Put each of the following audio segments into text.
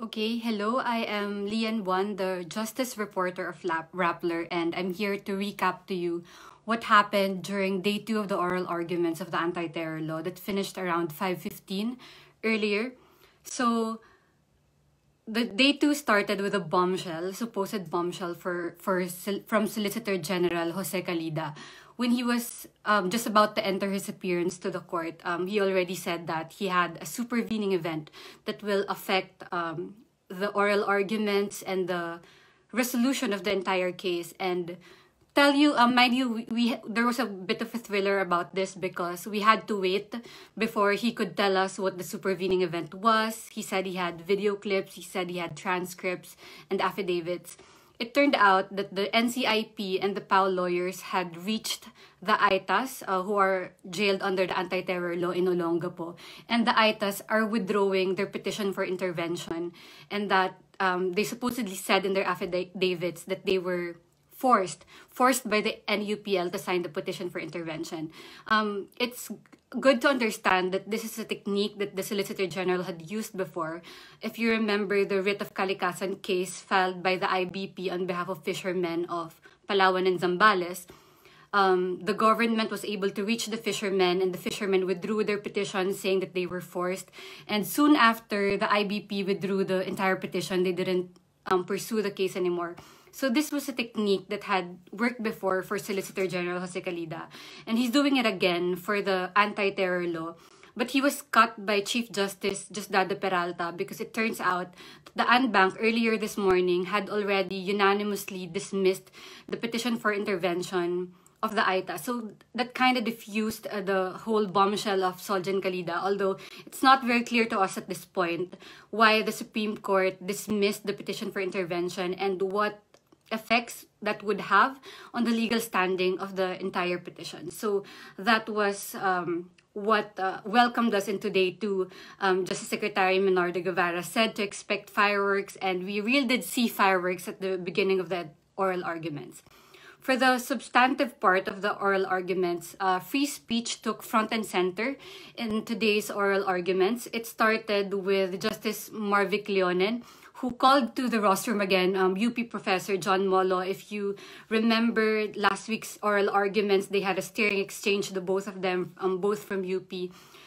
Okay, hello. I am Lian Buan, the justice reporter of Lap- Rappler, and I'm here to recap to you what happened during day two of the oral arguments of the anti-terror law that finished around 5.15 earlier. So, the day two started with a bombshell, supposed bombshell for, for from Solicitor General Jose Calida. When he was um, just about to enter his appearance to the court, um, he already said that he had a supervening event that will affect um, the oral arguments and the resolution of the entire case. And tell you, um, mind you, we, we there was a bit of a thriller about this because we had to wait before he could tell us what the supervening event was. He said he had video clips, he said he had transcripts and affidavits. It turned out that the NCIP and the PAO lawyers had reached the Aetas, uh, who are jailed under the anti-terror law in Olongapo, and the Aetas are withdrawing their petition for intervention, and that um, they supposedly said in their affidavits that they were forced, forced by the NUPL to sign the petition for intervention. Um, it's good to understand that this is a technique that the Solicitor General had used before. If you remember the writ of Kalikasan case filed by the IBP on behalf of fishermen of Palawan and Zambales, um, the government was able to reach the fishermen and the fishermen withdrew their petition saying that they were forced. And soon after the IBP withdrew the entire petition, they didn't um, pursue the case anymore. So this was a technique that had worked before for Solicitor General Jose Calida. And he's doing it again for the anti-terror law. But he was cut by Chief Justice Diosdado Peralta because it turns out the en banc earlier this morning had already unanimously dismissed the petition for intervention of the Aeta. So that kind of diffused uh, the whole bombshell of Solgen Calida, although it's not very clear to us at this point why the Supreme Court dismissed the petition for intervention and what effects that would have on the legal standing of the entire petition. So that was um, what uh, welcomed us in today to um, Justice Secretary Menardo Guevarra said to expect fireworks, and we really did see fireworks at the beginning of the oral arguments. For the substantive part of the oral arguments, uh, free speech took front and center in today's oral arguments. It started with Justice Marvic Leonen, who called to the rostrum again, um, UP professor John Molo. If you remember last week's oral arguments, they had a steering exchange, the both of them, um, both from UP.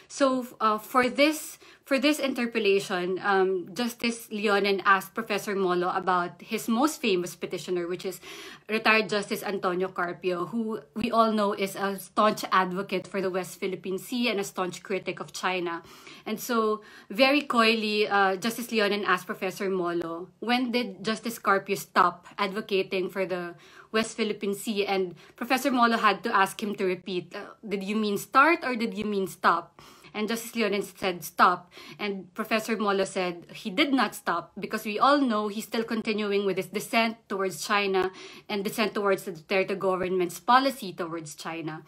So uh, for this for this interpellation, um, Justice Leonen asked Professor Molo about his most famous petitioner, which is retired Justice Antonio Carpio, who we all know is a staunch advocate for the West Philippine Sea and a staunch critic of China. And so, very coyly, uh, Justice Leonen asked Professor Molo, when did Justice Carpio stop advocating for the West Philippine Sea? And Professor Molo had to ask him to repeat, uh, did you mean start or did you mean stop? And Justice Leonen said, stop. And Professor Molo said he did not stop because we all know he's still continuing with his dissent towards China and dissent towards the Duterte government's policy towards China.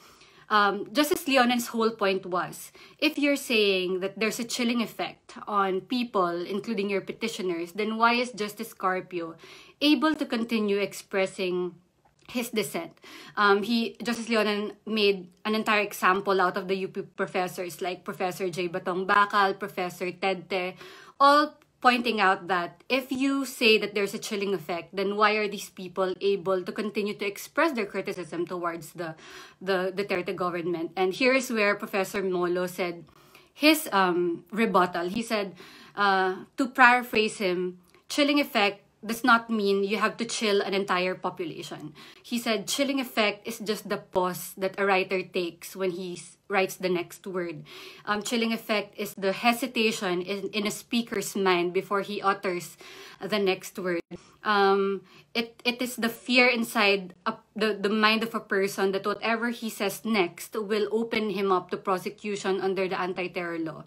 Um, Justice Leonen's whole point was if you're saying that there's a chilling effect on people, including your petitioners, then why is Justice Carpio able to continue expressing his dissent. Um, he Justice Leonen made an entire example out of the UP professors like Professor Jay Batongbacal, Professor Ted Te, all pointing out that if you say that there's a chilling effect, then why are these people able to continue to express their criticism towards the the Duterte government? And here's where Professor Molo said his um, rebuttal. He said, uh, to paraphrase him, chilling effect does not mean you have to chill an entire population. He said chilling effect is just the pause that a writer takes when he writes the next word. Um, chilling effect is the hesitation in, in a speaker's mind before he utters the next word. Um, it, it is the fear inside a, the, the mind of a person that whatever he says next will open him up to prosecution under the anti-terror law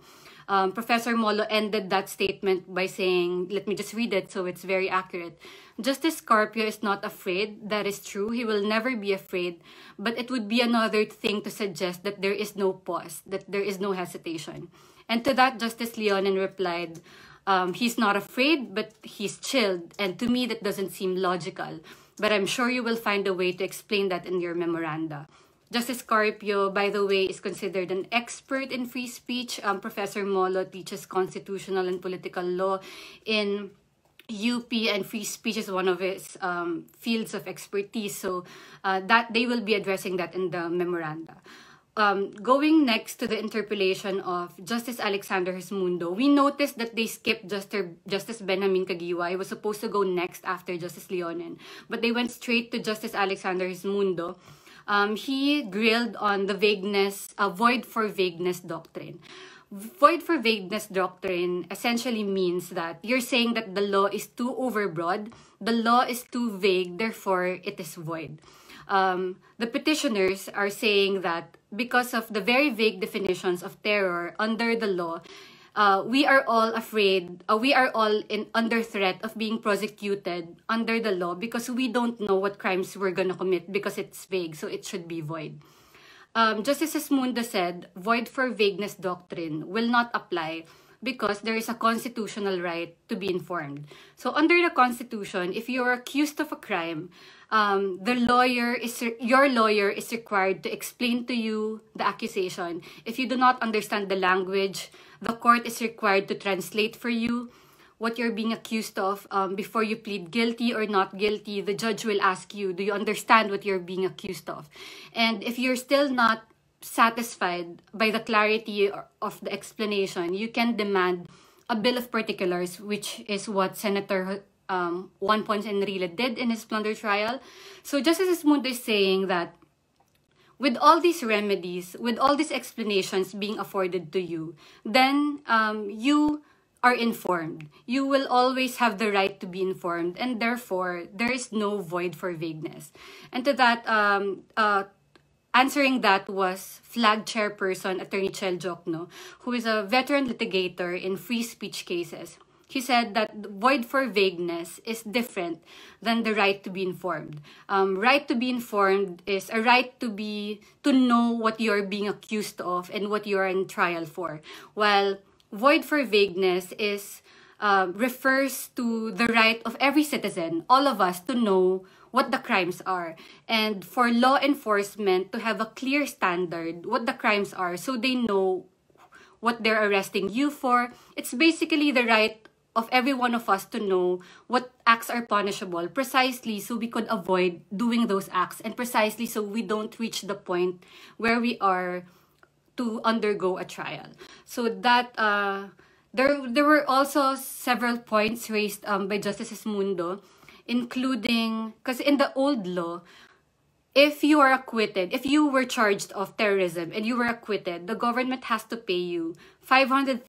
um, Professor Molo ended that statement by saying, let me just read it so it's very accurate. Justice Carpio is not afraid. That is true. He will never be afraid. But it would be another thing to suggest that there is no pause, that there is no hesitation. And to that, Justice Leonen replied, um, he's not afraid, but he's chilled. And to me, that doesn't seem logical. But I'm sure you will find a way to explain that in your memoranda. Justice Carpio, by the way, is considered an expert in free speech. Um, Professor Molo teaches constitutional and political law in UP and free speech is one of its um, fields of expertise. So uh, that they will be addressing that in the memoranda. Um, going next to the interpolation of Justice Alexander Gesmundo, we noticed that they skipped Justice, Justice Benjamin Caguioa. He was supposed to go next after Justice Leonen, but they went straight to Justice Alexander Gesmundo um, he grilled on the vagueness, uh, void for vagueness doctrine. Void for vagueness doctrine essentially means that you're saying that the law is too overbroad, the law is too vague, therefore it is void. Um, the petitioners are saying that because of the very vague definitions of terror under the law, uh, we are all afraid, uh, we are all in under threat of being prosecuted under the law because we don't know what crimes we're gonna commit because it's vague, so it should be void. Um, Justice Gesmundo said, void for vagueness doctrine will not apply because there is a constitutional right to be informed. So under the Constitution, if you're accused of a crime, um, the lawyer is your lawyer is required to explain to you the accusation. If you do not understand the language, the court is required to translate for you what you're being accused of um, before you plead guilty or not guilty. The judge will ask you, do you understand what you're being accused of? And if you're still not satisfied by the clarity of the explanation, you can demand a bill of particulars, which is what Senator um, Juan Ponce Enrile did in his plunder trial. So Justice Gesmundo is saying that with all these remedies, with all these explanations being afforded to you, then um, you are informed. You will always have the right to be informed, and therefore, there is no void for vagueness. And to that, um, uh, answering that was FLAG chairperson Attorney Chel Diokno, who is a veteran litigator in free speech cases. He said that void for vagueness is different than the right to be informed. Um, right to be informed is a right to be to know what you're being accused of and what you're in trial for. While void for vagueness is uh, refers to the right of every citizen, all of us, to know what the crimes are and for law enforcement to have a clear standard what the crimes are so they know what they're arresting you for. It's basically the right of every one of us to know what acts are punishable precisely so we could avoid doing those acts and precisely so we don't reach the point where we are to undergo a trial. So that uh, there there were also several points raised um, by Justice Gesmundo, including because in the old law, if you are acquitted, if you were charged of terrorism and you were acquitted, the government has to pay you 500,000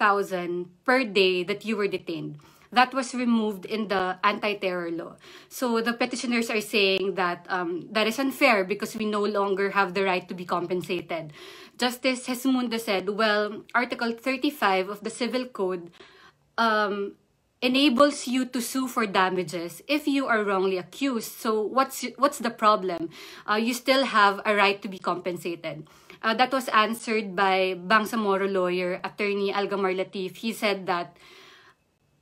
per day that you were detained. That was removed in the anti-terror law. So the petitioners are saying that um, that is unfair because we no longer have the right to be compensated. Justice Gesmundo said, well, Article 35 of the Civil Code um, enables you to sue for damages if you are wrongly accused. So what's what's the problem? Uh, you still have a right to be compensated. Uh, that was answered by Bangsamoro lawyer, attorney Algamar Latiph. He said that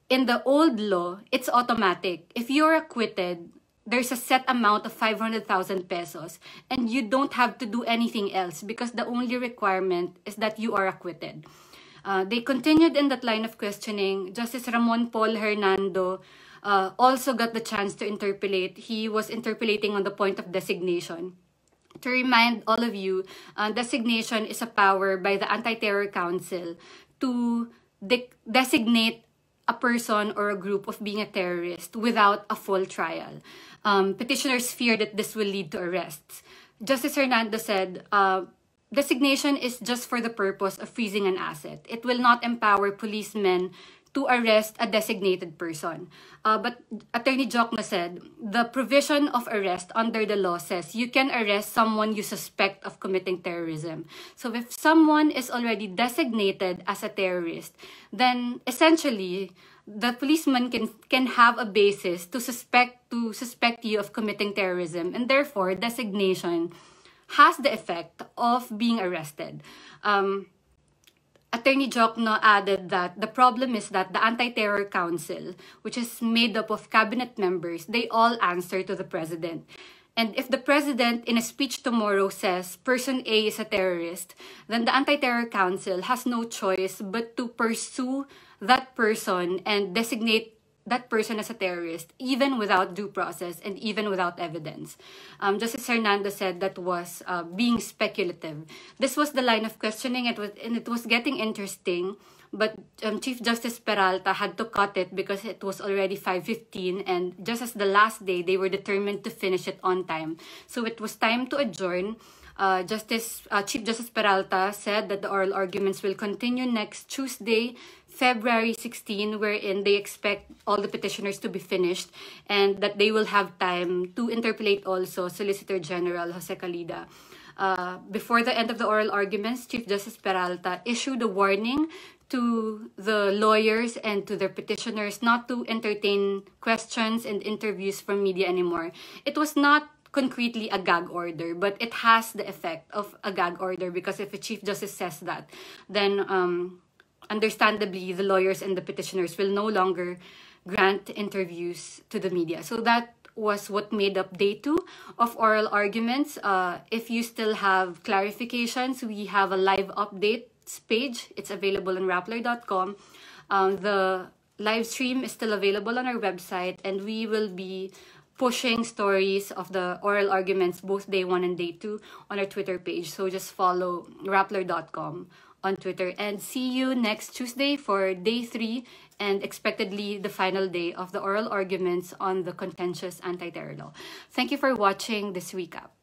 in the old law, it's automatic. If you're acquitted, there's a set amount of 500,000 pesos and you don't have to do anything else because the only requirement is that you are acquitted. Uh, they continued in that line of questioning. Justice Ramon Paul Hernando uh, also got the chance to interpolate. He was interpolating on the point of designation. To remind all of you, uh, designation is a power by the Anti-Terror Council to de designate a person or a group of being a terrorist without a full trial. Um, petitioners fear that this will lead to arrests. Justice Hernando said, uh, Designation is just for the purpose of freezing an asset. It will not empower policemen to arrest a designated person. Uh, but Attorney Diokno said, the provision of arrest under the law says you can arrest someone you suspect of committing terrorism. So if someone is already designated as a terrorist, then essentially the policeman can can have a basis to suspect to suspect you of committing terrorism and therefore designation has the effect of being arrested. Um, Attorney Diokno added that the problem is that the Anti-Terror Council, which is made up of cabinet members, they all answer to the president. And if the president in a speech tomorrow says person A is a terrorist, then the Anti-Terror Council has no choice but to pursue that person and designate that person as a terrorist, even without due process and even without evidence. Um, Justice Hernandez said that was uh, being speculative. This was the line of questioning, it was, and it was getting interesting but um, Chief Justice Peralta had to cut it because it was already 5.15 and just as the last day, they were determined to finish it on time. So it was time to adjourn. Uh, Justice uh, Chief Justice Peralta said that the oral arguments will continue next Tuesday, February 16, wherein they expect all the petitioners to be finished and that they will have time to interpolate also Solicitor General Jose Calida. Uh, before the end of the oral arguments, Chief Justice Peralta issued a warning to the lawyers and to their petitioners not to entertain questions and interviews from media anymore. It was not concretely a gag order, but it has the effect of a gag order because if a Chief Justice says that, then um, understandably the lawyers and the petitioners will no longer grant interviews to the media. So that was what made up day two of oral arguments. Uh, if you still have clarifications, we have a live updates page. It's available on rappler.com. Um, the live stream is still available on our website, and we will be pushing stories of the oral arguments both day one and day two on our Twitter page. So just follow rappler.com on Twitter and see you next Tuesday for day three and expectedly the final day of the oral arguments on the contentious anti-terror law. Thank you for watching this recap.